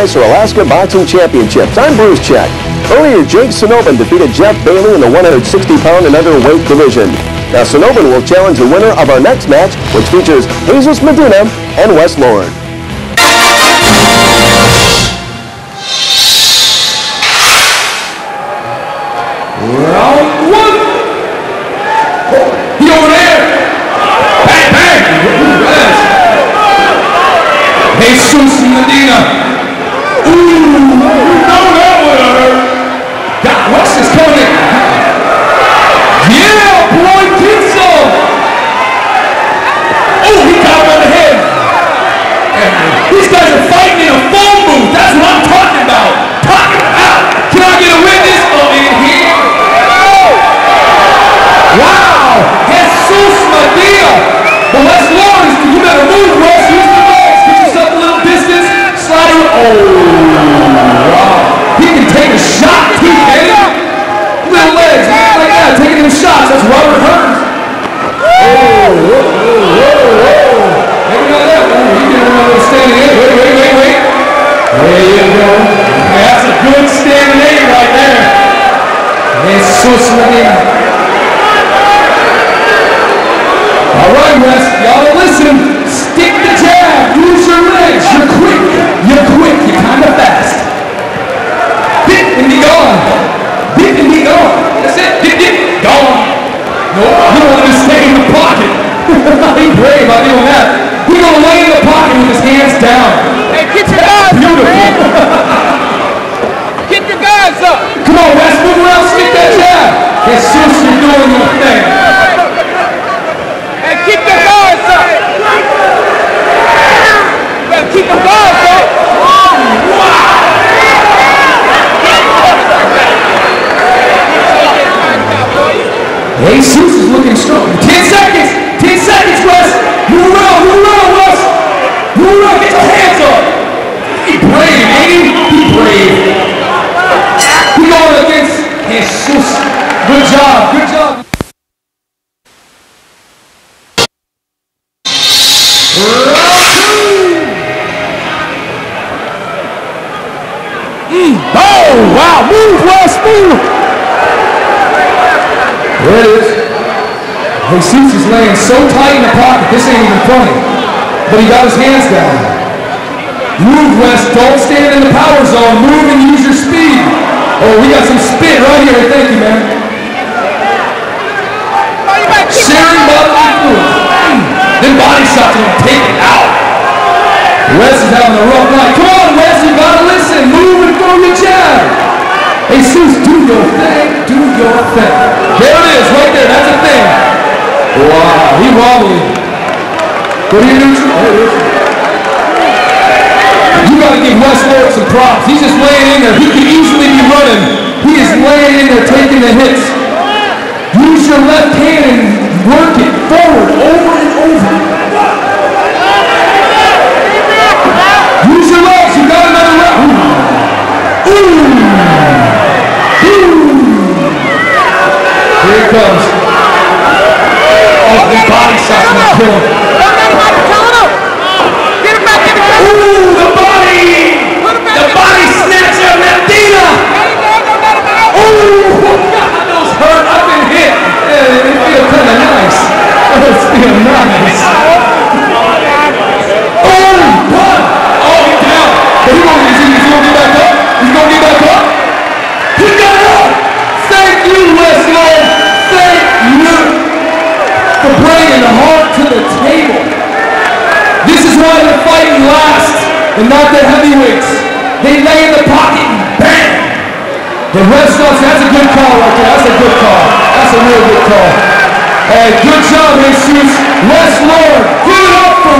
or Alaska Boxing Championships. I'm Bruce Check. Earlier, Jake Sinobin defeated Jeff Bailey in the 160-pound and under weight division. Now, Sinobin will challenge the winner of our next match, which features Jesus Medina and Wes Lord. He can take a shot, too, he? Little legs, man, like that, taking them shots. That's Robert Hearns. Oh, whoa, whoa, whoa, whoa. One. Another standing eight. Wait, wait, wait, wait. There you go. That's a good standing eight right there. All right, Wes, y'all listen. Stick the jab. Use your legs. Brave by doing that. He's going to lay in the pocket with his hands down. Hey, get your guards up, Beautiful. man. Get your guards up. Come on, Wes. Move around. Stick that jab. Jesus, you're doing your thing. Hey, keep your guards up. Better keep the guards up. Jesus is looking strong. 10 seconds. 10 seconds, Wes. Move around. Move around, Wes. Move around. Get your hands up. Be brave, ain't he? Be brave. He going against Jesus. Good job. Good job. Mm. Oh, wow. Move, Wes. Move. There it is. Jesus is laying so tight in the pocket, this ain't even funny. But he got his hands down. Move, Wes. Don't stand in the power zone. Move and use your speed. Oh, we got some spit right here. Thank you, man. Sharing fluids. Mm. Then body shots gonna take it out. Wes is having a rough night. Come on, Wes. You gotta listen. Move and throw your jab. Jesus, do your thing. Do your thing. There it is, right there. That's a thing. Wow, he wobbling. Are you gotta give Wes Lord some props. He's just laying in there. He could easily be running. He is laying in there taking the hits. Use your left hand and work it forward over and over. Use your legs. You got another round. Ooh. Ooh. Here it comes. Oh, the body shots gonna kill him. Get him back in the car. Ooh, the body! The body snatcher, Medina! Ooh, God, those hurt. I've been hit. Yeah, they feel kind of nice. Those feel nice. Oh, God. Oh, he's down. But he won't, is he, is he gonna get back up? He's gonna get back up? He got up! Thank you, Wes Lord. Thank you for bringing the heart to the table. This is why they're fighting last and not the heavyweights. They lay in the pocket and bang. The us, that's a good call right there. That's a good call. That's a real good call. Hey, good job, Jesus. Wes Lord. Give it up for